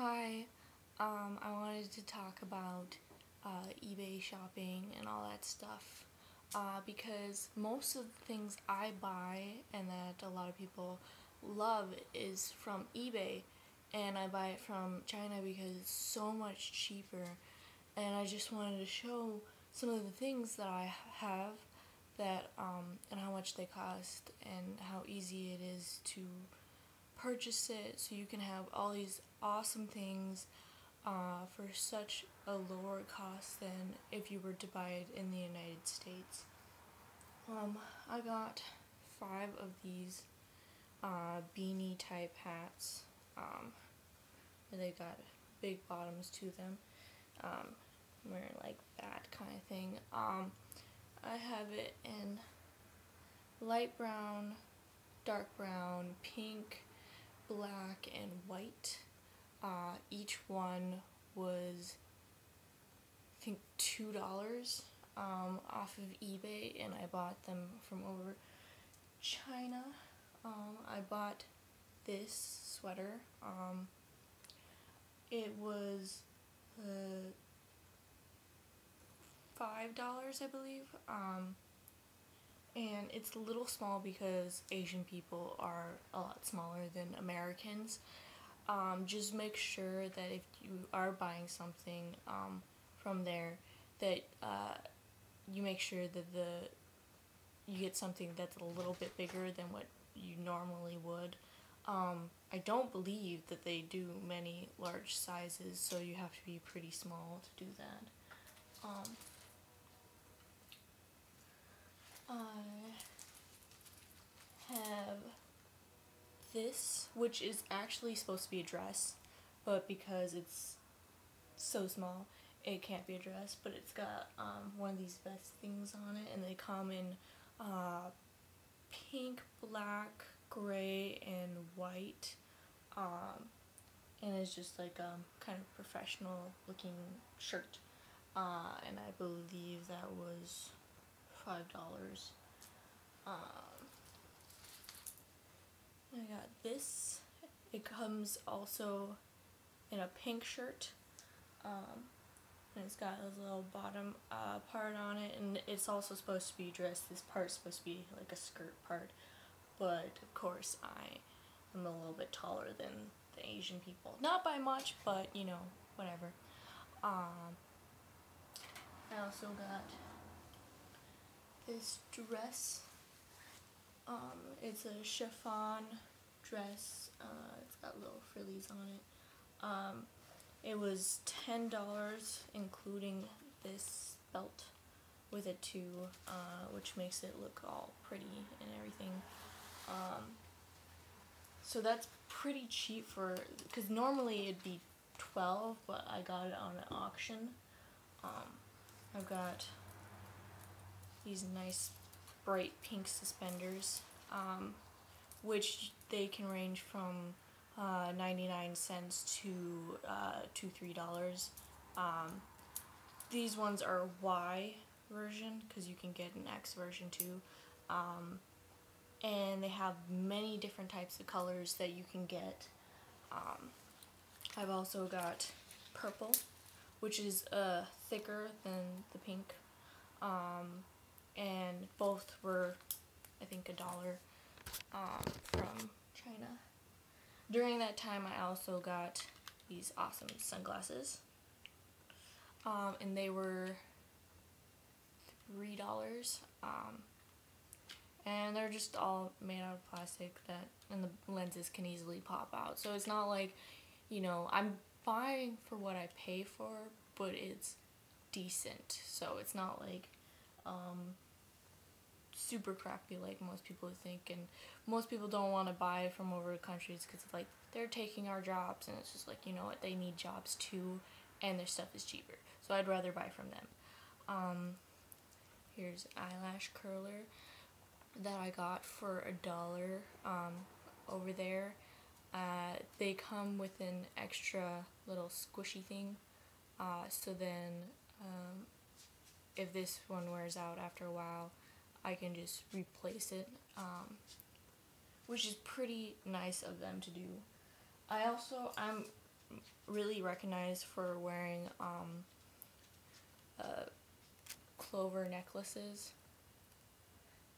Hi, um, I wanted to talk about uh, eBay shopping and all that stuff. Uh, because most of the things I buy and that a lot of people love is from eBay. And I buy it from China because it's so much cheaper. And I just wanted to show some of the things that I have that um, and how much they cost and how easy it is to purchase it. So you can have all these awesome things uh, for such a lower cost than if you were to buy it in the United States. Um, I got five of these uh, beanie type hats. Um, they got big bottoms to them. Um, wearing like that kind of thing. Um, I have it in light brown, dark brown, pink, black, and white. Uh, each one was, I think, $2 um, off of eBay, and I bought them from over China. Um, I bought this sweater. Um, it was uh, five dollars, I believe. Um, and it's a little small because Asian people are a lot smaller than Americans. Um, just make sure that if you are buying something um, from there, that uh, you make sure that the you get something that's a little bit bigger than what you normally would. Um, I don't believe that they do many large sizes, so you have to be pretty small to do that. Um, I have this, which is actually supposed to be a dress, but because it's so small, it can't be a dress, but it's got um, one of these vest things on it, and they come in uh, pink, black, gray, and white. Um, and it's just like a um, kind of professional looking shirt. Uh, and I believe that was five dollars. I got this. It comes also in a pink shirt. Um, and it's got a little bottom uh, part on it, and it's also supposed to be dressed. This part's supposed to be like a skirt part, but of course I am a little bit taller than the Asian people. Not by much, but you know, whatever. Um, I also got this dress. Um, it's a chiffon dress. Uh, it's got little frillies on it. Um, it was $10 including this belt with it too, uh, which makes it look all pretty and everything. Um, so that's pretty cheap for, because normally it'd be 12 but I got it on an auction. Um, I've got these nice bright pink suspenders, um, which they can range from uh, 99 cents to uh, two three dollars. Um, these ones are Y version because you can get an X version too. Um, and they have many different types of colors that you can get. Um, I've also got purple, which is uh, thicker than the pink. And both were, I think, a dollar um, from China. During that time, I also got these awesome sunglasses, um, and they were three dollars. Um, and they're just all made out of plastic that, and the lenses can easily pop out. So it's not like, you know, I'm buying for what I pay for, but it's decent. So it's not like, um, super crappy like most people think and most people don't want to buy from over countries because like they're taking our jobs and it's just like you know what they need jobs too and their stuff is cheaper. So I'd rather buy from them. Um, here's eyelash curler that I got for a dollar um, over there. Uh, they come with an extra little squishy thing uh, so then um, if this one wears out after a while I can just replace it, um, which is pretty nice of them to do. I also, I'm really recognized for wearing um, uh, clover necklaces.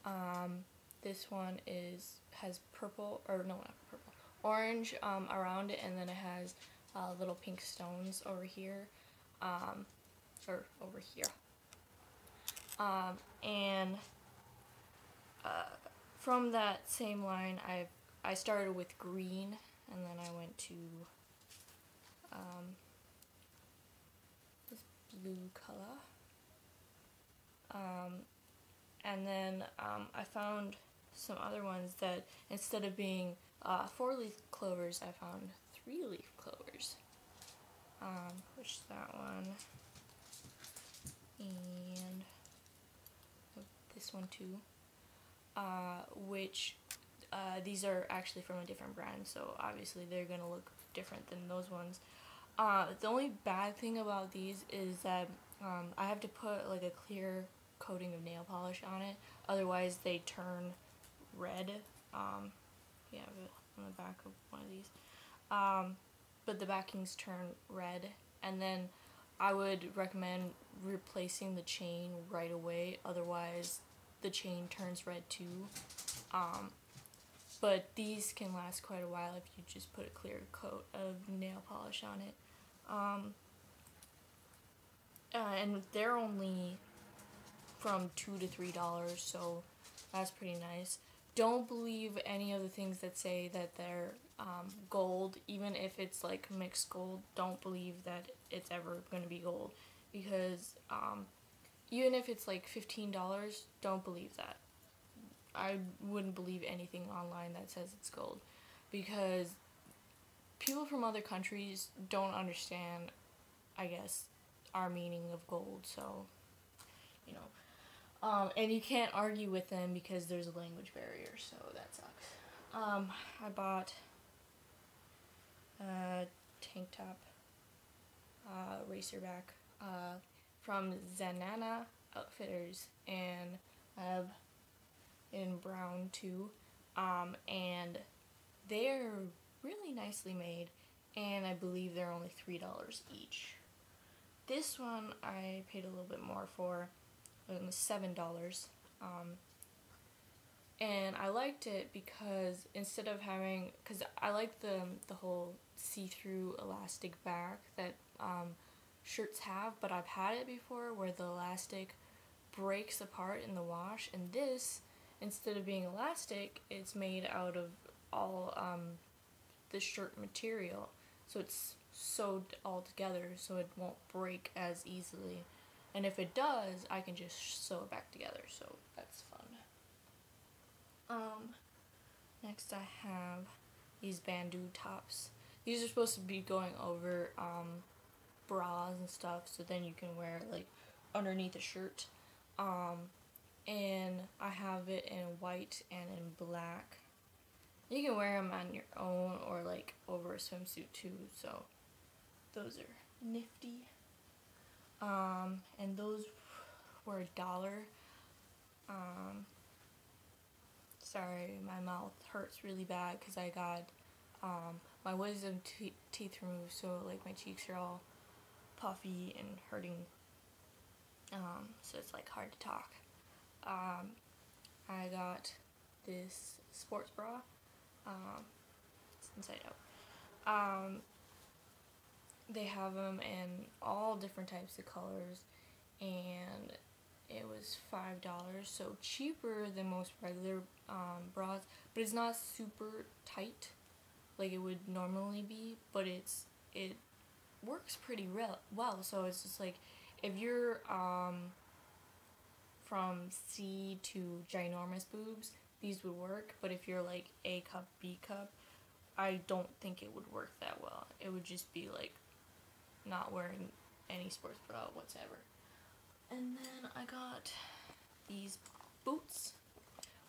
Um, this one is has purple or no not purple orange um, around it and then it has uh, little pink stones over here um, or over here um, and uh, from that same line I I started with green and then I went to um, this blue color um, and then um, I found some other ones that instead of being uh, four leaf clovers, I found three leaf clovers. Um, which is that one. And this one too. Uh, which uh, these are actually from a different brand, so obviously they're gonna look different than those ones. Uh, the only bad thing about these is that um, I have to put like a clear coating of nail polish on it, otherwise they turn red. Um, yeah, on the back of one of these. Um, but the backings turn red, and then I would recommend replacing the chain right away. Otherwise, the chain turns red too. Um, but these can last quite a while if you just put a clear coat of nail polish on it. Um, uh, and they're only from two to three dollars, so that's pretty nice don't believe any of the things that say that they're um, gold, even if it's like mixed gold. Don't believe that it's ever going to be gold because um, even if it's like $15, don't believe that. I wouldn't believe anything online that says it's gold because people from other countries don't understand, I guess, our meaning of gold. So, you know, um, and you can't argue with them because there's a language barrier, so that sucks. Um, I bought a tank top, uh, racerback, uh, from Zanana Outfitters, and I have in brown too, um, and they're really nicely made, and I believe they're only $3 each. This one I paid a little bit more for, it was seven dollars. Um, and I liked it because instead of having, because I like the the whole see-through elastic back that um, shirts have, but I've had it before where the elastic breaks apart in the wash, and this instead of being elastic, it's made out of all um, the shirt material, so it's sewed all together so it won't break as easily. And if it does, I can just sew it back together, so that's fun. Um, next I have these bandeau tops. These are supposed to be going over um, bras and stuff, so then you can wear it like underneath a shirt. Um, and I have it in white and in black. You can wear them on your own or like over a swimsuit too, so those are nifty. Um, and those were a dollar. Um, sorry, my mouth hurts really bad because I got um, my wisdom teeth removed, so like my cheeks are all puffy and hurting. Um, so it's like hard to talk. Um, I got this sports bra. Um, it's inside out. Um, they have them in all different types of colors and it was five dollars so cheaper than most regular um, bras but it's not super tight like it would normally be but it's it works pretty real well so it's just like if you're um, from C to ginormous boobs these would work but if you're like A cup B cup I don't think it would work that well it would just be like not wearing any sports bra whatsoever. And then I got these boots,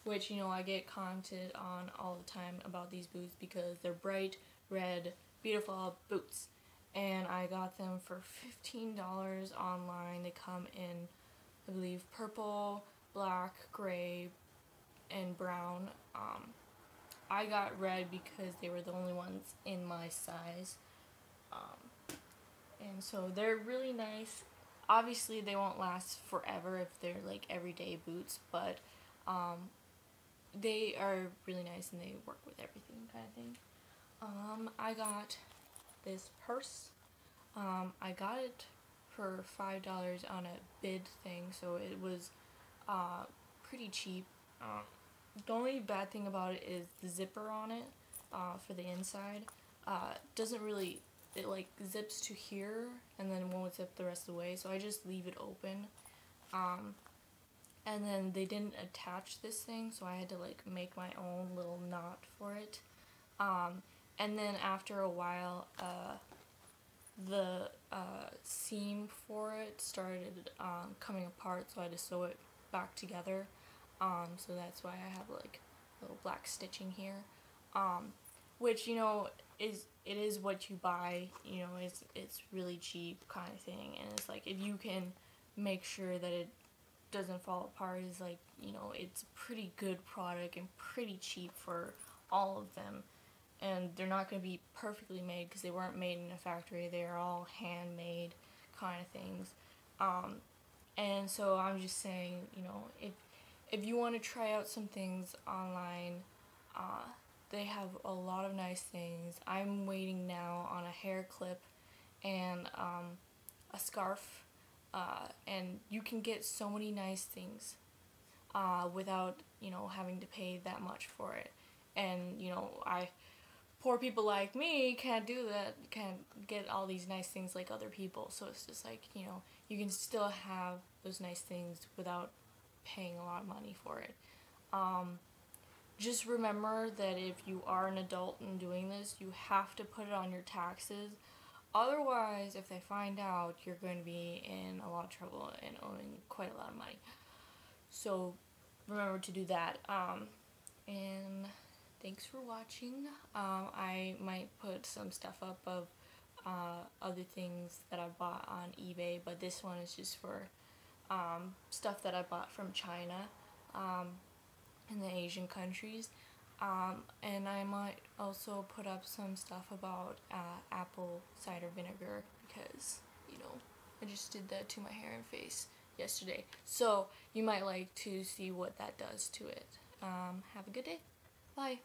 which, you know, I get commented on all the time about these boots because they're bright red, beautiful boots. And I got them for $15 online. They come in, I believe, purple, black, gray, and brown. Um, I got red because they were the only ones in my size. Um, and so they're really nice. Obviously, they won't last forever if they're like everyday boots, but um, they are really nice and they work with everything kind of thing. Um, I got this purse. Um, I got it for five dollars on a bid thing, so it was uh, pretty cheap. Um, the only bad thing about it is the zipper on it uh, for the inside uh, doesn't really it like zips to here and then won't zip the rest of the way so I just leave it open um, and then they didn't attach this thing so I had to like make my own little knot for it um, and then after a while uh, the uh, seam for it started um, coming apart so I had to sew it back together. Um, so that's why I have like little black stitching here. Um, which you know is it is what you buy you know it's it's really cheap kind of thing. And it's like if you can make sure that it doesn't fall apart is like you know it's a pretty good product and pretty cheap for all of them and they're not going to be perfectly made because they weren't made in a factory they are all handmade kind of things um, and so i'm just saying you know if if you want to try out some things online uh, they have a lot of nice things. I'm waiting now on a hair clip and um, a scarf, uh, and you can get so many nice things uh, without you know having to pay that much for it. And you know, I poor people like me can't do that, can't get all these nice things like other people. So it's just like you know, you can still have those nice things without paying a lot of money for it. Um, just remember that if you are an adult and doing this, you have to put it on your taxes. Otherwise, if they find out, you're going to be in a lot of trouble and owing quite a lot of money. So remember to do that. Um, and thanks for watching. Um, I might put some stuff up of uh, other things that I bought on eBay, but this one is just for um, stuff that I bought from China. Um, in the Asian countries. Um, and I might also put up some stuff about uh, apple cider vinegar because, you know, I just did that to my hair and face yesterday. So you might like to see what that does to it. Um, have a good day. Bye.